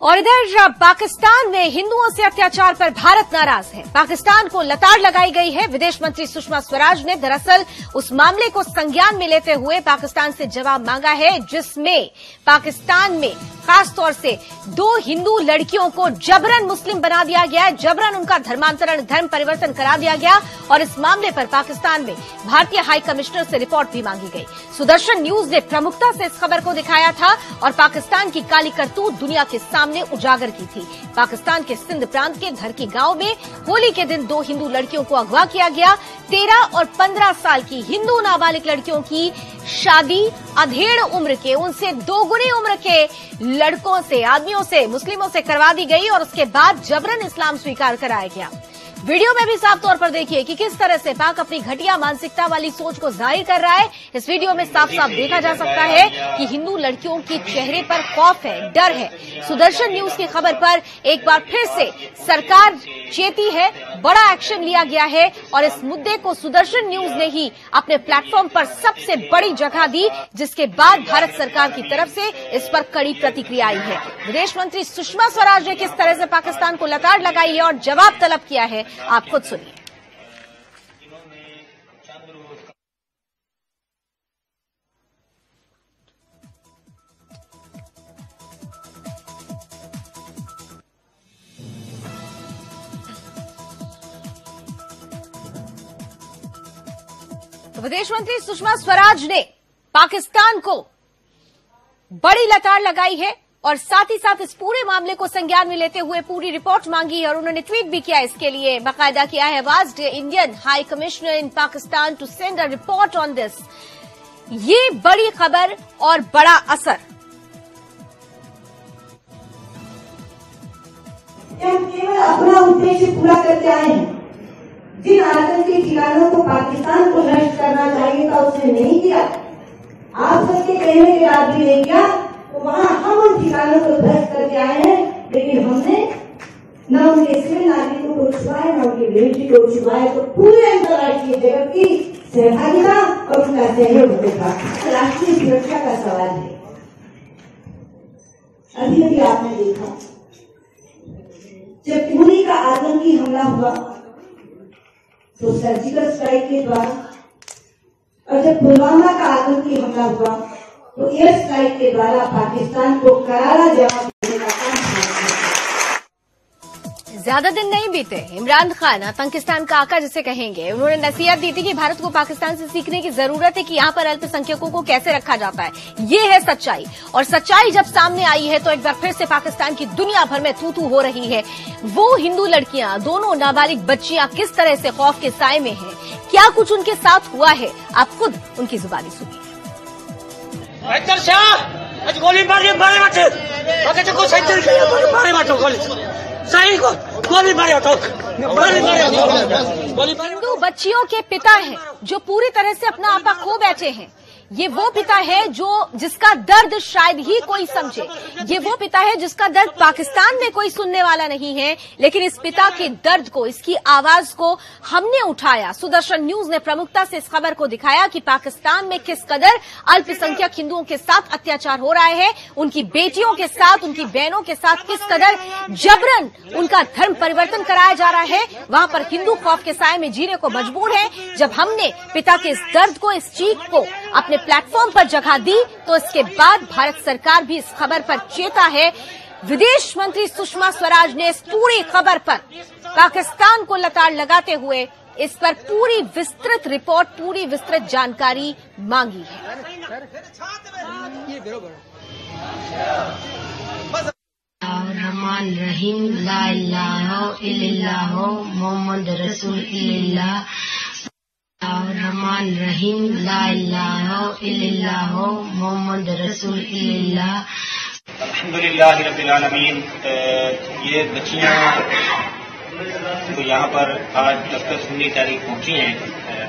और इधर पाकिस्तान में हिंदुओं से अत्याचार पर भारत नाराज़ है। पाकिस्तान को लताड़ लगाई गई है। विदेश मंत्री सुषमा स्वराज ने दरअसल उस मामले को संज्ञान में लेते हुए पाकिस्तान से जवाब मांगा है, जिसमें पाकिस्तान में खासतौर से दो हिंदू लड़कियों को जबरन मुस्लिम बना दिया गया है, जबरन उनका धर्मांतरण, धर्म परिवर्तन करा दिया गया और इस मामले पर पाकिस्तान में भारतीय हाई कमिश्नर से रिपोर्ट भी मांगी गई। सुदर्शन न्यूज़ ने प्रमुखता से इस खबर को दिखाया था और पाकिस्तान की काली करतूत दुनिया के सामने उजागर की थी। पाकिस्तान के सिंध प्रांत के धरकी गाँव में होली के दिन दो हिंदू लड़कियों को अगवा किया गया। तेरह और पंद्रह साल की हिंदू नाबालिग लड़कियों की शादी, अधेड़ उम्र के, उनसे दोगुनी उम्र के लड़कों से, आदमियों से, मुस्लिमों से करवा दी गई और उसके बाद जबरन इस्लाम स्वीकार कराया गया। वीडियो में भी साफ़ तौर पर देखिए कि किस तरह से पाक अपनी घटिया मानसिकता वाली सोच को ज़ाहिर कर रहा है। इस वीडियो में साफ़ साफ़ देखा जा सकता है कि हिंदू लड़कियों के चेहरे पर खौफ है, डर है। सुदर्शन न्यूज़ की खबर पर एक बार फिर से सरकार चेती है, बड़ा एक्शन लिया गया है और इस मुद्दे को सुदर्शन न्यूज़ ने ही अपने प्लेटफॉर्म पर सबसे बड़ी जगह दी, जिसके बाद भारत सरकार की तरफ़ से इस पर कड़ी प्रतिक्रिया आई है। विदेश मंत्री सुषमा स्वराज ने किस तरह से पाकिस्तान को लताड़ लगाई है और जवाब तलब किया है आप खुद सुनिए। तो विदेश मंत्री सुषमा स्वराज ने पाकिस्तान को बड़ी लताड़ लगाई है। और साथ ही साथ इस पूरे मामले को संज्ञान में लेते हुए पूरी रिपोर्ट मांगी और उन्होंने ट्वीट भी किया इसके लिए। बाकायदा किया है was Indian high commissioner in Pakistan to send a report on this ये बड़ी खबर और बड़ा असर। केवल अपना उद्देश्य पूरा करते आए हैं। जिन आतंकी ठिकानों को पाकिस्तान को नष्ट करना चाहिए था उसने नहीं किया। आप सबके कहने के बाद भी नहीं किया तो वहाँ हम ठिकानों को ध्वस्त करके आए हैं, लेकिन हमने न उनके सिविल नागरिकों को छुपाए न उनकी बेटी को छुपाए तो पूरे अंतर्राष्ट्रीय जगत की सहभागिता और उनका सहयोग होगा राष्ट्रीय सुरक्षा का सवाल है। अभी अभी आपने देखा, जब पुरी का आतंकी हमला हुआ तो सर्जिकल स्ट्राइक के द्वारा, और जब पुलवामा का आतंकी हमला हुआ तो के द्वारा पाकिस्तान को करारा जवाब ज़्यादा दिन नहीं बीते, इमरान खान आतंकिस्तान का आका जिसे कहेंगे, उन्होंने नसीहत दी थी कि भारत को पाकिस्तान से सीखने की ज़रूरत है कि यहाँ पर अल्पसंख्यकों को कैसे रखा जाता है। ये है सच्चाई। और सच्चाई जब सामने आई है तो एक बार फिर से पाकिस्तान की दुनिया भर में थू थू हो रही है। वो हिंदू लड़कियाँ, दोनों नाबालिग बच्चियाँ किस तरह से खौफ के साय में हैं? क्या कुछ उनके साथ हुआ है? आप खुद उनकी जुबानी सुनिए। Hector शाह आज गोली मारिए मारे माटे ओके तो कुछ सेंटर किया मारे माटो गोली। सही को गोली मारे तो गोली मारे मारे हिंदू बच्चियों के पिता हैं, जो पूरी तरह से अपना आपा खो बैठे हैं। ये वो पिता है जो जिसका दर्द शायद ही कोई समझे। ये वो पिता है जिसका दर्द पाकिस्तान में कोई सुनने वाला नहीं है, लेकिन इस पिता के दर्द को, इसकी आवाज़ को हमने उठाया। सुदर्शन न्यूज़ ने प्रमुखता से इस खबर को दिखाया कि पाकिस्तान में किस कदर अल्पसंख्यक हिंदुओं के साथ अत्याचार हो रहा है, उनकी बेटियों के साथ, उनकी बहनों के साथ किस कदर जबरन उनका धर्म परिवर्तन कराया जा रहा है। वहाँ पर हिंदू खौफ के साय में जीने को मजबूर है। जब हमने पिता के इस दर्द को, इस चीख को अपने प्लेटफॉर्म पर जगह दी तो इसके बाद भारत सरकार भी इस खबर पर चेता है। विदेश मंत्री सुषमा स्वराज ने इस पूरी खबर पर पाकिस्तान को लताड़ लगाते हुए इस पर पूरी विस्तृत रिपोर्ट, पूरी विस्तृत जानकारी मांगी है। रहीम मोहम्मद रसूल रहमान रहीम ला इलाहा मोहम्मद रसूल इल्लल्लाह अल्हम्दुलिल्लाह रब्बिल आलमीन। ये बच्चियाँ जो यहाँ पर आज दस उन्नीस तारीख पहुँची हैं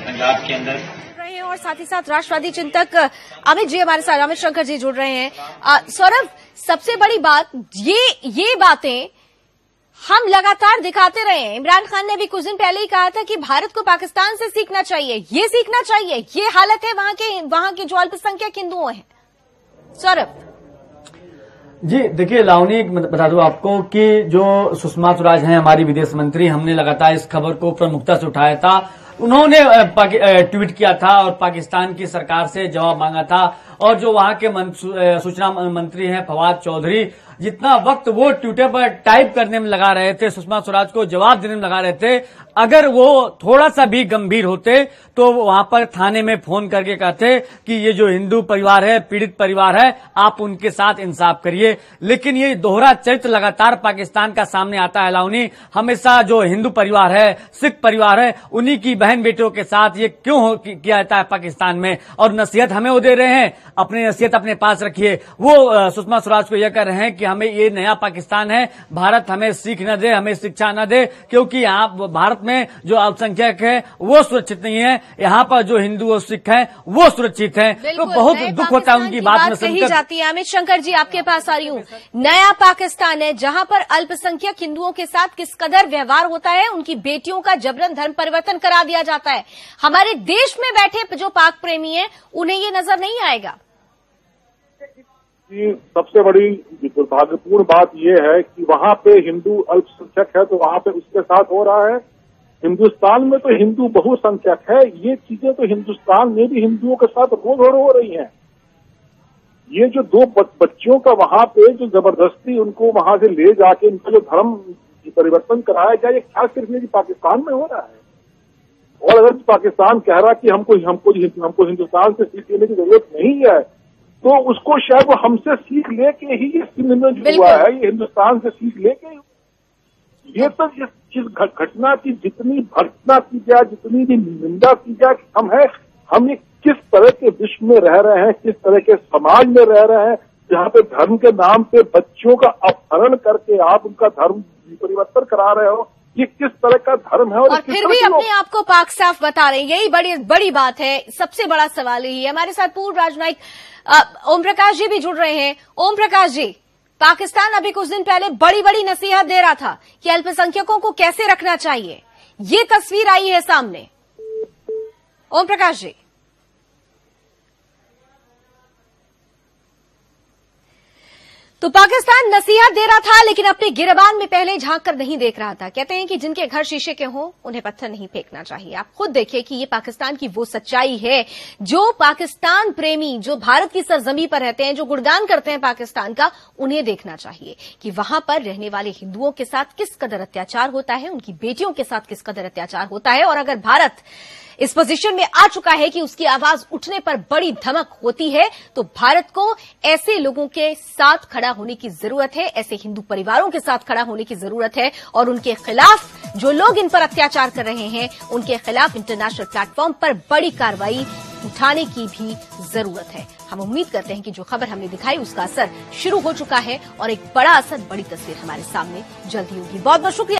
पंजाब के अंदर। रहे हैं और साथ ही साथ राष्ट्रवादी चिंतक अमित जी हमारे साथ अमित शंकर जी जुड़ रहे हैं। सौरभ सबसे बड़ी बात ये ये बातें हम लगातार दिखाते रहे इमरान खान ने भी कुछ दिन पहले ही कहा था कि भारत को पाकिस्तान से सीखना चाहिए। ये सीखना चाहिए। ये हालत है, वहाँ के वहाँ के जो अल्पसंख्यक हिंदुओं हैं। सौरभ। जी, देखिए, लावनी बता दूँ आपको कि जो सुषमा स्वराज हैं, हमारी विदेश मंत्री, हमने लगातार इस खबर को प्रमुखता से उठाया था। उन्होंने ट्वीट किया था और पाकिस्तान की सरकार से जवाब मांगा था। और जो वहाँ के सूचना मंत्री हैं, फवाद चौधरी जितना वक्त वो ट्विटर पर टाइप करने में लगा रहे थे, सुषमा स्वराज को जवाब देने में लगा रहे थे, अगर वो थोड़ा सा भी गंभीर होते तो वहाँ पर थाने में फ़ोन करके कहते कि ये जो हिंदू परिवार है, पीड़ित परिवार है, आप उनके साथ इंसाफ करिए। लेकिन ये दोहरा चरित्र लगातार पाकिस्तान का सामने आता है, लाउनी। हमेशा जो हिंदू परिवार है, सिख परिवार है, उन्हीं की बहन बेटियों के साथ ये क्यों किया जाता है पाकिस्तान में? और नसीहत हमें वो दे रहे हैं। अपनी नसीहत अपने पास रखिए। वो सुषमा स्वराज को यह कह रहे हैं कि हमें ये नया पाकिस्तान है भारत हमें सीख न दे हमें शिक्षा न दे क्योंकि यहाँ भारत में जो अल्पसंख्यक है वो सुरक्षित नहीं है। यहाँ पर जो हिंदू और सिख है वो सुरक्षित है। तो बहुत दुख होता है उनकी बात में कही जाती है। अमित शंकर जी आपके पास आ रही हूँ। नया पाकिस्तान है जहाँ पर अल्पसंख्यक हिंदुओं के साथ किस कदर व्यवहार होता है उनकी बेटियों का जबरन धर्म परिवर्तन करा दिया जाता है। हमारे देश में बैठे जो पाक प्रेमी हैं उन्हें ये नज़र नहीं आएगा। की सबसे बड़ी दुर्भाग्यपूर्ण बात यह है कि वहाँ पे हिंदू अल्पसंख्यक है तो वहाँ पे उसके साथ हो रहा है। हिंदुस्तान में तो हिंदू बहुसंख्यक है, ये चीज़ें तो हिंदुस्तान में भी हिंदुओं के साथ रोज रोज हो रही हैं। ये जो दो बच्चियों का वहाँ पे जो ज़बरदस्ती उनको वहाँ से ले जाके उनका जो धर्म परिवर्तन कराया गया, ये क्या सिर्फ़ ये पाकिस्तान में हो रहा है। और अगर पाकिस्तान कह रहा कि हमको हमको हमको हिंदुस्तान से सीख लेने की ज़रूरत नहीं है तो उसको शायद वो हमसे सीख लेके ही ये सिंध में जो हुआ है ये हिंदुस्तान से सीख लेके ये तो चीज़ घटना की जितनी भर्सना की जाए जितनी भी निंदा की जाए कि हम है हम ये किस तरह के विश्व में रह रहे हैं किस तरह के समाज में रह रहे हैं जहाँ पे धर्म के नाम पे बच्चों का अपहरण करके आप उनका धर्म परिवर्तन करा रहे हो ये किस तरह का धर्म है और, और फिर भी अपने आप को पाक साफ़ बता रहे हैं। यही बड़ी बड़ी बात है। सबसे बड़ा सवाल यही है। हमारे साथ पूर्व राजनयिक ओम प्रकाश जी भी जुड़ रहे हैं। ओम प्रकाश जी पाकिस्तान अभी कुछ दिन पहले बड़ी बड़ी नसीहत दे रहा था कि अल्पसंख्यकों को कैसे रखना चाहिए। ये तस्वीर आई है सामने। ओम प्रकाश जी। तो पाकिस्तान नसीहत दे रहा था, लेकिन अपने गिरबान में पहले झाँक कर नहीं देख रहा था। कहते हैं कि जिनके घर शीशे के हों, उन्हें पत्थर नहीं फेंकना चाहिए। आप खुद देखिए कि ये पाकिस्तान की वो सच्चाई है, जो पाकिस्तान प्रेमी, जो भारत की सरजमी पर रहते हैं, जो गुणगान करते हैं पाकिस्तान का, उन्हें देखना चाहिए कि वहाँ पर रहने वाले हिंदुओं के साथ किस कदर अत्याचार होता है, उनकी बेटियों के साथ किस कदर अत्याचार होता है, और अगर भारत इस पोजीशन में आ चुका है कि उसकी आवाज़ उठने पर बड़ी धमक होती है। तो भारत को ऐसे लोगों के साथ खड़ा होने की ज़रूरत है, ऐसे हिंदू परिवारों के साथ खड़ा होने की ज़रूरत है और उनके खिलाफ जो लोग इन पर अत्याचार कर रहे हैं, उनके खिलाफ इंटरनेशनल प्लेटफॉर्म पर बड़ी कार्रवाई उठाने की भी ज़रूरत है। हम उम्मीद करते हैं कि जो खबर हमने दिखाई, उसका असर शुरू हो चुका है और एक बड़ा असर, बड़ी तस्वीर हमारे सामने जल्दी होगी। बहुत बहुत शुक्रिया।